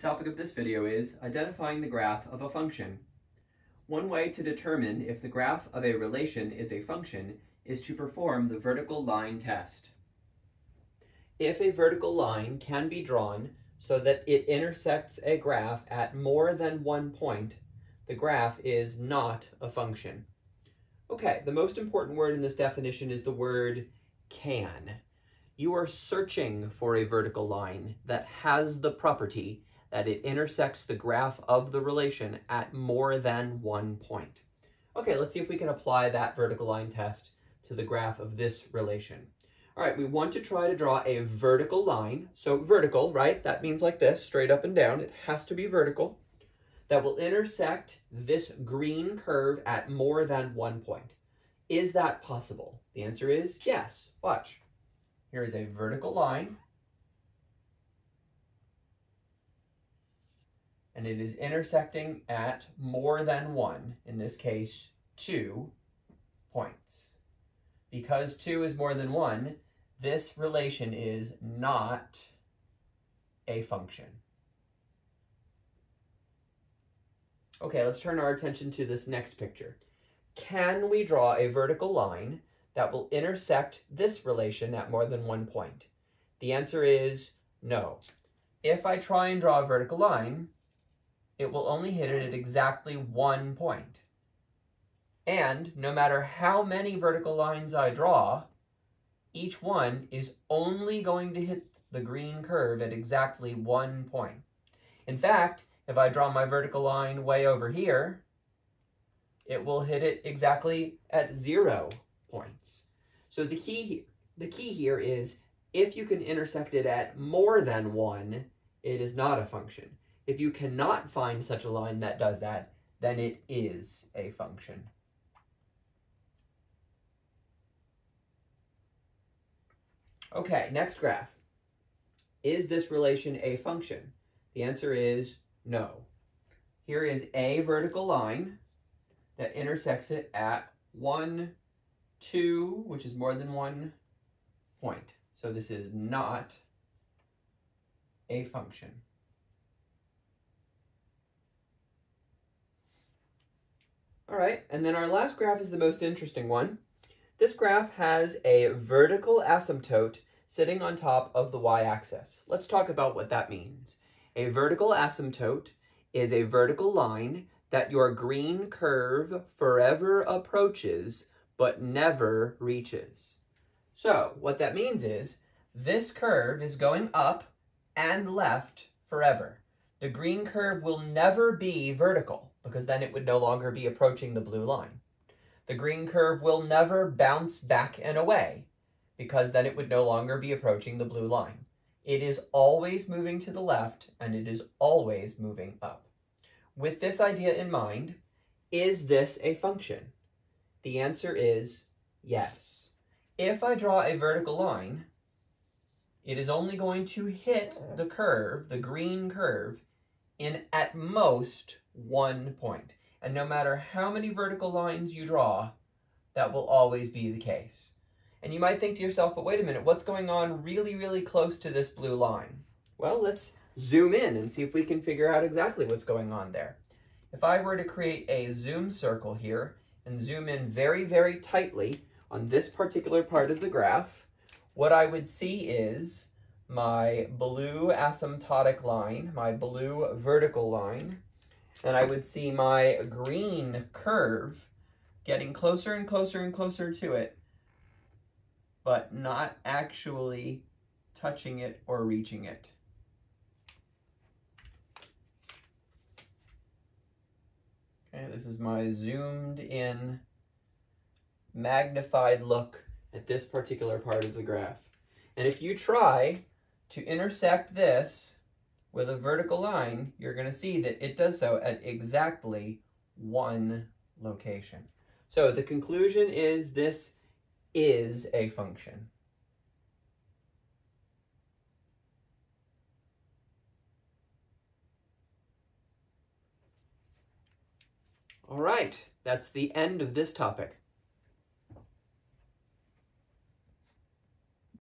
topic of this video is identifying the graph of a function. One way to determine if the graph of a relation is a function is to perform the vertical line test. If a vertical line can be drawn so that it intersects a graph at more than one point, the graph is not a function. Okay, the most important word in this definition is the word can. You are searching for a vertical line that has the property that it intersects the graph of the relation at more than one point. Okay, let's see if we can apply that vertical line test to the graph of this relation. All right, we want to try to draw a vertical line. So vertical, right? That means like this, straight up and down. It has to be vertical. That will intersect this green curve at more than one point. Is that possible? The answer is yes. Watch. Here is a vertical line and it is intersecting at more than one, in this case, two points. Because two is more than one, this relation is not a function. Okay, let's turn our attention to this next picture. Can we draw a vertical line that will intersect this relation at more than one point? The answer is no. If I try and draw a vertical line, it will only hit it at exactly one point. And no matter how many vertical lines I draw, each one is only going to hit the green curve at exactly one point. In fact, if I draw my vertical line way over here, it will hit it exactly at zero points. So the key, the key here is if you can intersect it at more than one, it is not a function. If you cannot find such a line that does that, then it is a function. Okay, next graph. Is this relation a function? The answer is no. Here is a vertical line that intersects it at 1, 2, which is more than one point. So this is not a function. All right, and then our last graph is the most interesting one. This graph has a vertical asymptote sitting on top of the y-axis. Let's talk about what that means. A vertical asymptote is a vertical line that your green curve forever approaches but never reaches. So what that means is this curve is going up and left forever. The green curve will never be vertical because then it would no longer be approaching the blue line. The green curve will never bounce back and away because then it would no longer be approaching the blue line. It is always moving to the left and it is always moving up. With this idea in mind, is this a function? The answer is yes. If I draw a vertical line, it is only going to hit the curve, the green curve, in at most one point. And no matter how many vertical lines you draw, that will always be the case. And you might think to yourself, but wait a minute, what's going on really, really close to this blue line? Well, let's zoom in and see if we can figure out exactly what's going on there. If I were to create a zoom circle here and zoom in very, very tightly on this particular part of the graph, what I would see is my blue asymptotic line, my blue vertical line, and I would see my green curve getting closer and closer and closer to it, but not actually touching it or reaching it. Okay, this is my zoomed in, magnified look at this particular part of the graph. And if you try to intersect this with a vertical line, you're going to see that it does so at exactly one location. So the conclusion is this is a function. All right, that's the end of this topic.